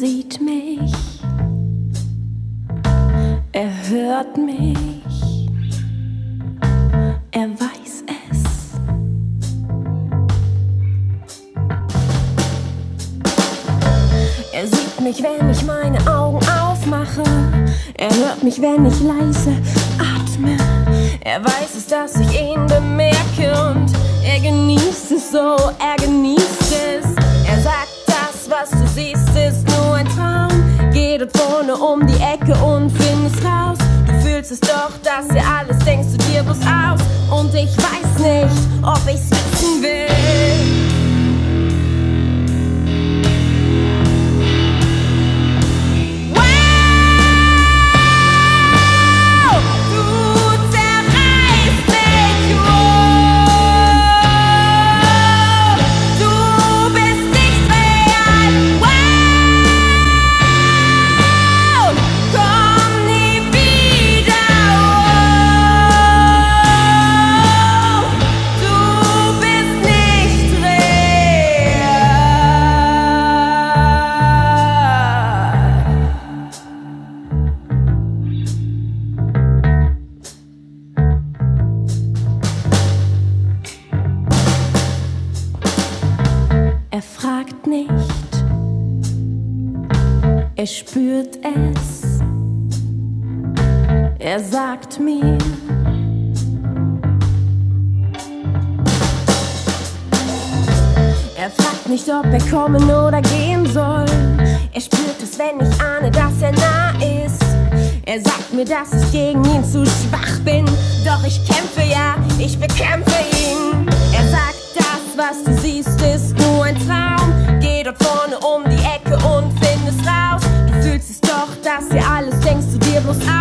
sieht mich, er hört mich, er weiß es. Er sieht mich, wenn ich meine Augen aufmache, er hört mich, wenn ich leise atme. Er weiß es, dass ich ihn bemerke und er genießt es so, er Vorne um die Ecke und findest raus. Du fühlst es doch, dass er alles denkst du dir bloß aus. Und ich weiß nicht, ob ich's wissen will. Er fragt nicht, er spürt es. Er sagt mir, er fragt nicht, ob er kommen oder gehen soll. Er spürt es, wenn ich ahne, dass er nah ist. Er sagt mir, dass ich gegen ihn zu schwach bin. Doch ich kämpfe ja, ich bekämpfe ihn. Cause I